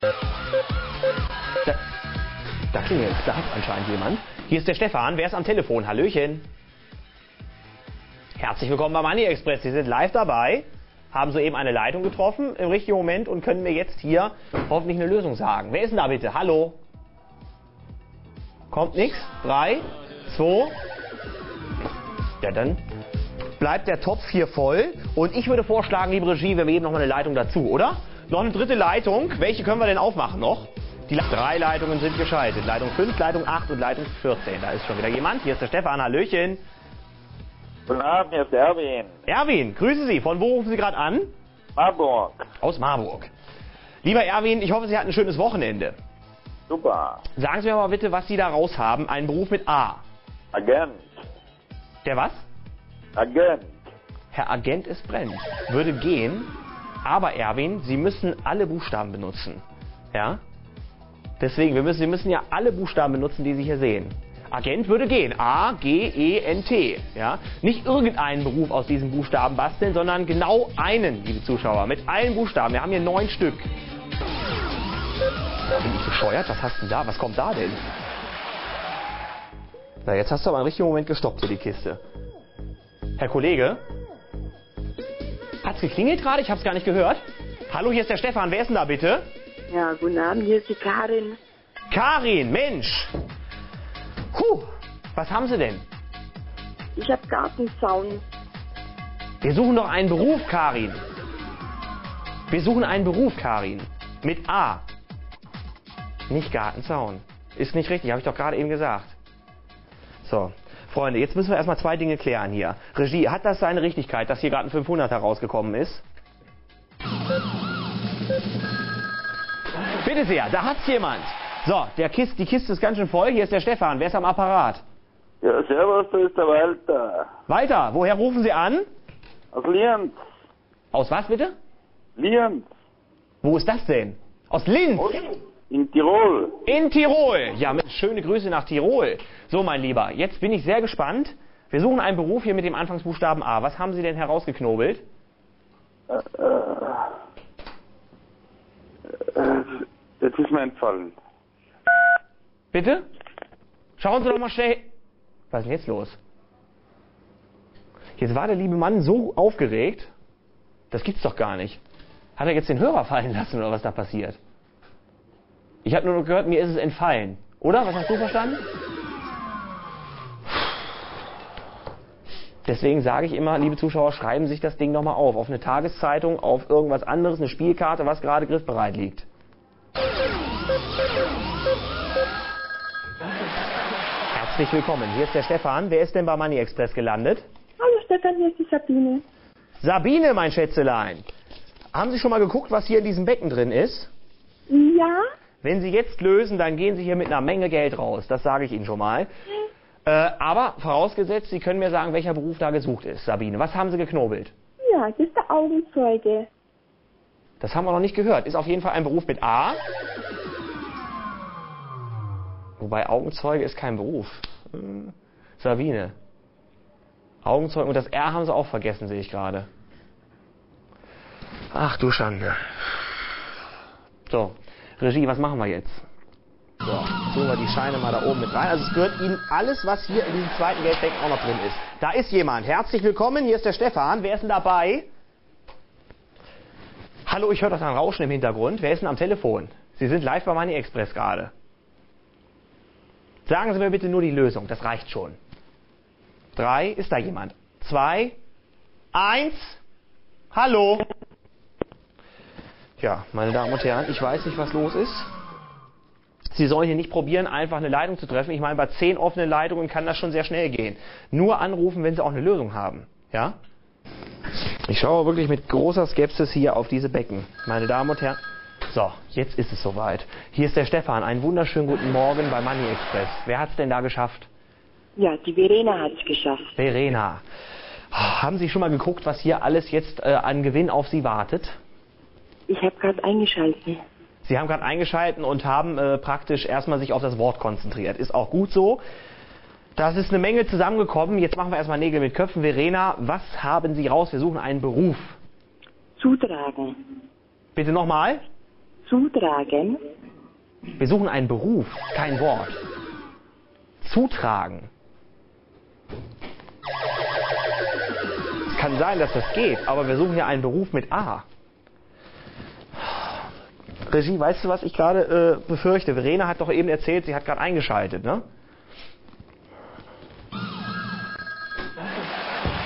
Da, da klingelt, da hat anscheinend jemand. Hier ist der Stefan, wer ist am Telefon? Hallöchen. Herzlich willkommen beim Money Express. Sie sind live dabei, haben soeben eine Leitung getroffen im richtigen Moment und können mir jetzt hier hoffentlich eine Lösung sagen. Wer ist denn da bitte? Hallo? Kommt nichts? Drei, zwei. Ja, dann bleibt der Topf hier voll. Und ich würde vorschlagen, liebe Regie, wir geben noch mal eine Leitung dazu, oder? Noch eine dritte Leitung. Welche können wir denn aufmachen noch? Die Le- drei Leitungen sind geschaltet. Leitung 5, Leitung 8 und Leitung 14. Da ist schon wieder jemand. Hier ist der Stefan. Hallöchen. Guten Abend, hier ist Erwin. Erwin, grüße Sie. Von wo rufen Sie gerade an? Marburg. Aus Marburg. Lieber Erwin, ich hoffe, Sie hatten ein schönes Wochenende. Super. Sagen Sie mir mal bitte, was Sie da raus haben. Einen Beruf mit A. Agent. Der was? Agent. Herr Agent, es brennt. Würde gehen. Aber Erwin, Sie müssen alle Buchstaben benutzen. Ja? Deswegen, wir müssen, Sie müssen ja alle Buchstaben benutzen, die Sie hier sehen. Agent würde gehen. A, G, E, N, T. Ja? Nicht irgendeinen Beruf aus diesen Buchstaben basteln, sondern genau einen, liebe Zuschauer. Mit allen Buchstaben. Wir haben hier neun Stück. Bin ich bescheuert? Was hast du da? Was kommt da denn? Na, jetzt hast du aber einen richtigen Moment gestoppt, hier die Kiste. Herr Kollege? Hat's geklingelt gerade? Ich hab's gar nicht gehört. Hallo, hier ist der Stefan. Wer ist denn da bitte? Ja, guten Abend, hier ist die Karin. Karin, Mensch. Puh, was haben Sie denn? Ich habe Gartenzaun. Wir suchen doch einen Beruf, Karin. Wir suchen einen Beruf, Karin. Mit A. Nicht Gartenzaun. Ist nicht richtig, habe ich doch gerade eben gesagt. So, Freunde, jetzt müssen wir erstmal zwei Dinge klären hier. Regie, hat das seine Richtigkeit, dass hier gerade ein 500er rausgekommen ist? Bitte sehr, da hat's jemand. So, der Kist, die Kiste ist ganz schön voll. Hier ist der Stefan. Wer ist am Apparat? Ja, servus, da ist der Walter. Walter, woher rufen Sie an? Aus Lienz. Aus was bitte? Lienz. Wo ist das denn? Aus Linz. In Tirol. In Tirol. Ja, schöne Grüße nach Tirol. So, mein Lieber, jetzt bin ich sehr gespannt. Wir suchen einen Beruf hier mit dem Anfangsbuchstaben A. Was haben Sie denn herausgeknobelt? Äh, jetzt ist mir entfallen. Bitte? Schauen Sie doch mal schnell. Was ist denn jetzt los? Jetzt war der liebe Mann so aufgeregt. Das gibt's doch gar nicht. Hat er jetzt den Hörer fallen lassen oder was da passiert? Ich habe nur noch gehört, mir ist es entfallen. Oder? Was hast du verstanden? Deswegen sage ich immer, liebe Zuschauer, schreiben Sie sich das Ding nochmal auf. Auf eine Tageszeitung, auf irgendwas anderes, eine Spielkarte, was gerade griffbereit liegt. Herzlich willkommen. Hier ist der Stefan. Wer ist denn bei Money Express gelandet? Hallo Stefan, hier ist die Sabine. Sabine, mein Schätzelein. Haben Sie schon mal geguckt, was hier in diesem Becken drin ist? Ja? Wenn Sie jetzt lösen, dann gehen Sie hier mit einer Menge Geld raus. Das sage ich Ihnen schon mal. Äh, aber vorausgesetzt, Sie können mir sagen, welcher Beruf da gesucht ist. Sabine, was haben Sie geknobelt? Ja, das ist der Augenzeuge. Das haben wir noch nicht gehört. Ist auf jeden Fall ein Beruf mit A. Wobei Augenzeuge ist kein Beruf. Hm. Sabine. Augenzeuge und das R haben sie auch vergessen, sehe ich gerade. Ach du Schande. So, Regie, was machen wir jetzt? So, tun wir die Scheine mal da oben mit rein. Also es gehört Ihnen alles, was hier in diesem zweiten Geldbecken auch noch drin ist. Da ist jemand. Herzlich willkommen, hier ist der Stefan. Wer ist denn dabei? Hallo, ich höre das ein Rauschen im Hintergrund. Wer ist denn am Telefon? Sie sind live bei Money Express gerade. Sagen Sie mir bitte nur die Lösung, das reicht schon. Drei, ist da jemand? Zwei, eins, hallo. Ja, meine Damen und Herren, ich weiß nicht, was los ist. Sie sollen hier nicht probieren, einfach eine Leitung zu treffen. Ich meine, bei zehn offenen Leitungen kann das schon sehr schnell gehen. Nur anrufen, wenn Sie auch eine Lösung haben. Ja? Ich schaue wirklich mit großer Skepsis hier auf diese Becken. Meine Damen und Herren. So, jetzt ist es soweit. Hier ist der Stefan. Einen wunderschönen guten Morgen bei Money Express. Wer hat es denn da geschafft? Ja, die Verena hat's geschafft. Verena. Haben Sie schon mal geguckt, was hier alles jetzt äh, an Gewinn auf Sie wartet? Ich habe gerade eingeschaltet. Sie haben gerade eingeschalten und haben äh, praktisch erstmal sich auf das Wort konzentriert. Ist auch gut so. Das ist eine Menge zusammengekommen. Jetzt machen wir erstmal Nägel mit Köpfen. Verena, was haben Sie raus? Wir suchen einen Beruf. Zutragen. Bitte nochmal. Zutragen. Wir suchen einen Beruf, kein Wort. Zutragen. Es kann sein, dass das geht, aber wir suchen ja einen Beruf mit A. Regie, weißt du, was ich gerade äh, befürchte? Verena hat doch eben erzählt, sie hat gerade eingeschaltet, ne?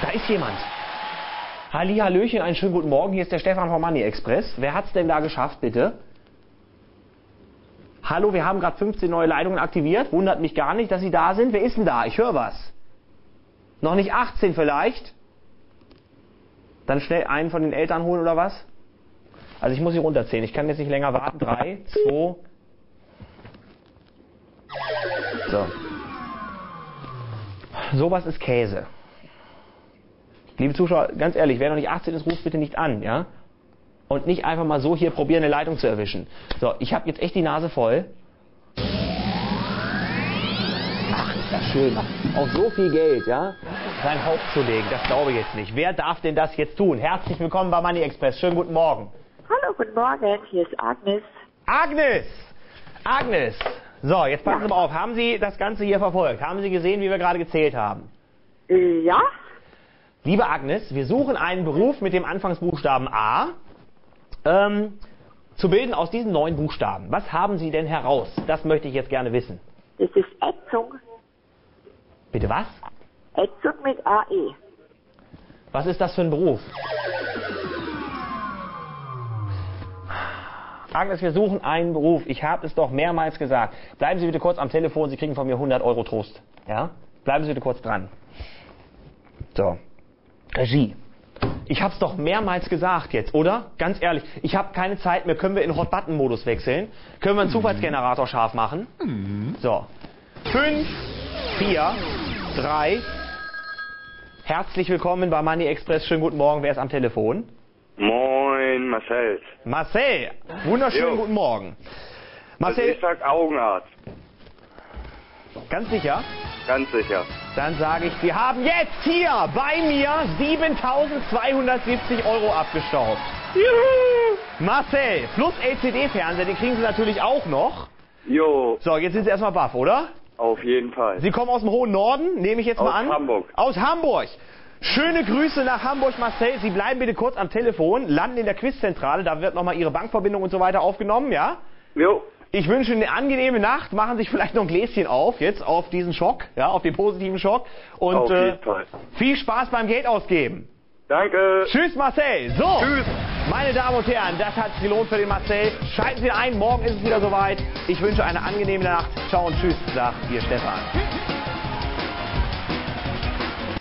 Da ist jemand. Halli, Hallöchen, einen schönen guten Morgen. Hier ist der Stefan vom Money Express. Wer hat's denn da geschafft, bitte? Hallo, wir haben gerade 15 neue Leitungen aktiviert. Wundert mich gar nicht, dass Sie da sind. Wer ist denn da? Ich höre was. Noch nicht 18 vielleicht? Dann schnell einen von den Eltern holen oder was? Also ich muss sie runterzählen. Ich kann jetzt nicht länger warten. 3, 2. So. Sowas ist Käse. Liebe Zuschauer, ganz ehrlich, wer noch nicht 18 ist, ruft bitte nicht an, ja? Und nicht einfach mal so hier probieren, eine Leitung zu erwischen. So, ich habe jetzt echt die Nase voll. Ach, ist das schön. Auf so viel Geld, ja? Sein Haupt zu legen, das glaube ich jetzt nicht. Wer darf denn das jetzt tun? Herzlich willkommen bei Money Express. Schönen guten Morgen. Hallo, guten Morgen. Hier ist Agnes. Agnes! Agnes! So, jetzt passen Sie mal auf. Haben Sie das Ganze hier verfolgt? Haben Sie gesehen, wie wir gerade gezählt haben? Äh, Ja? Liebe Agnes, wir suchen einen Beruf mit dem Anfangsbuchstaben A. Ähm, zu bilden aus diesen neun Buchstaben. Was haben Sie denn heraus? Das möchte ich jetzt gerne wissen. Das ist Ätzung. Bitte was? Ätzung mit. AE. Was ist das für ein Beruf? Agnes, wir suchen einen Beruf. Ich habe es doch mehrmals gesagt. Bleiben Sie bitte kurz am Telefon. Sie kriegen von mir 100 Euro Trost. Ja? Bleiben Sie bitte kurz dran. So. Regie. Ich habe es doch mehrmals gesagt jetzt, oder? Ganz ehrlich, ich habe keine Zeit mehr. Können wir in Hot-Button-Modus wechseln? Können wir einen Zufallsgenerator scharf machen? So. Fünf, vier, drei. Herzlich willkommen bei Money Express. Schönen guten Morgen. Wer ist am Telefon? Moin, Marcel. Marcel, wunderschönen Jo. guten Morgen. Also Marcel, ich sag Augenarzt. ganz sicher? Ganz sicher. Dann sage ich, wir haben jetzt hier bei mir 7270 Euro abgestaubt. Juhu! Marcel, plus LCD-Fernseher, den kriegen Sie natürlich auch noch. Jo, So, jetzt sind Sie erstmal baff, oder? auf jeden Fall. Sie kommen aus dem hohen Norden, nehme ich jetzt Aus mal an. Hamburg. Aus Hamburg. Schöne Grüße nach Hamburg, Marcel. Sie bleiben bitte kurz am Telefon, landen in der Quizzentrale, da wird nochmal Ihre Bankverbindung und so weiter aufgenommen, ja? Jo, Ich wünsche Ihnen eine angenehme Nacht. Machen Sie sich vielleicht noch ein Gläschen auf, jetzt auf diesen Schock, ja, auf den positiven Schock. Und auf äh, jeden Fall. viel Spaß beim Geld ausgeben. Danke. Tschüss, Marcel. So, Tschüss. meine Damen und Herren, das hat sich gelohnt für den Marcel. Schalten Sie ein, morgen ist es wieder soweit. Ich wünsche eine angenehme Nacht. Ciao und tschüss, sagt Ihr Stefan.